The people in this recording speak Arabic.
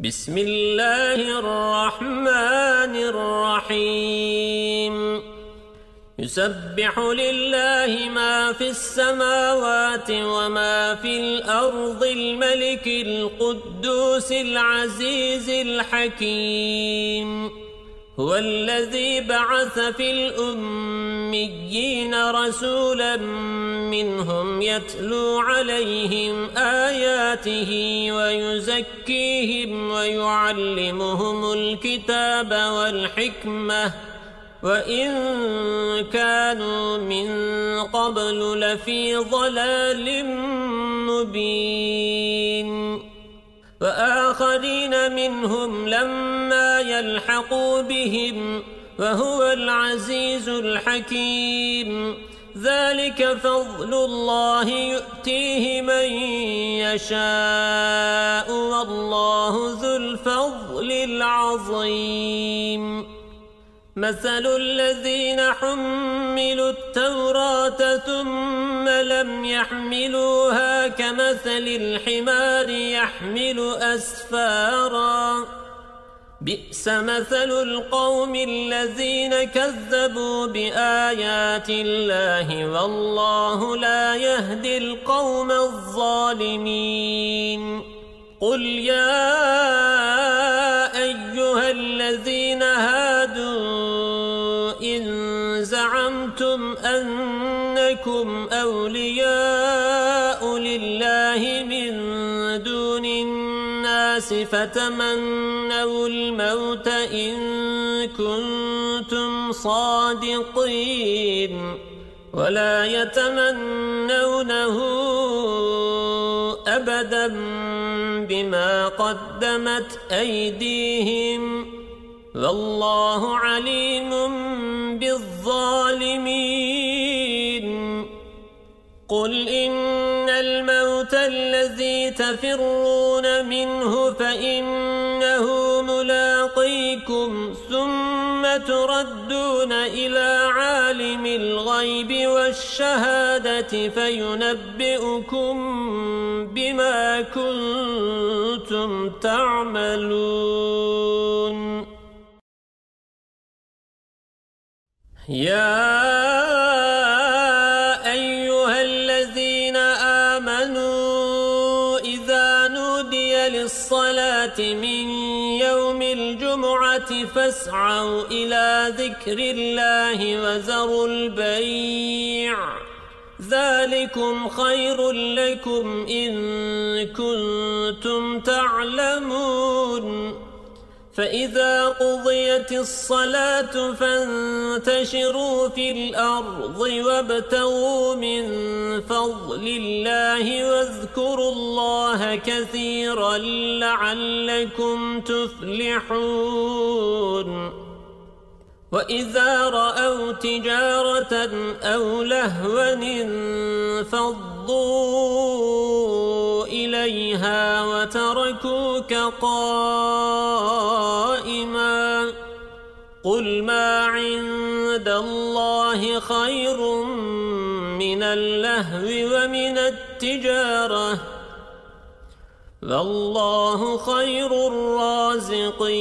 بسم الله الرحمن الرحيم. يسبح لله ما في السماوات وما في الأرض الملك القدوس العزيز الحكيم. هو الذي بعث في الأميين رسولا منهم يتلو عليهم آياته ويزكيهم ويعلمهم الكتاب والحكمة. وإن كانوا من قبل لفي ضلال مبين. وآخرين منهم لما يلحقوا بهم وهو العزيز الحكيم. ذلك فضل الله يؤتيه من يشاء والله ذو الفضل العظيم. مثل الذين حملوا التوراة ثم لم يحملوها كمثل الحمار يحمل أسفارا. بئس مثل القوم الذين كذبوا بآيات الله والله لا يهدي القوم الظالمين. قل يا أيها الذين هادوا إن زعمتم أنكم أولياء لله من دون الناس فتمنوا الموت إن كنتم صادقين ولا يتمنونه أبدا بما قدمت أيديهم والله عليم بالظالمين قل إن الموت الذي تفرون منه فإنه ملاقيكم ثم تردون إلى عالم الغيب والشهادة فينبئكم بما كنتم تعملون. يا نودي للصلاة من يوم الجمعة فاسعوا إلى ذكر الله وذروا البيع. ذلكم خير لكم إن كنتم تعلمون. فإذا قضيت الصلاة فانتشروا في الأرض وابتغوا من فضل الله واذكروا الله كثيرا لعلكم تفلحون. وإذا رأوا تجارة أو لهوا انفضوا إليها وتركوك قائما. قل ما عند الله خير من اللهو ومن التجارة والله خير الرازقين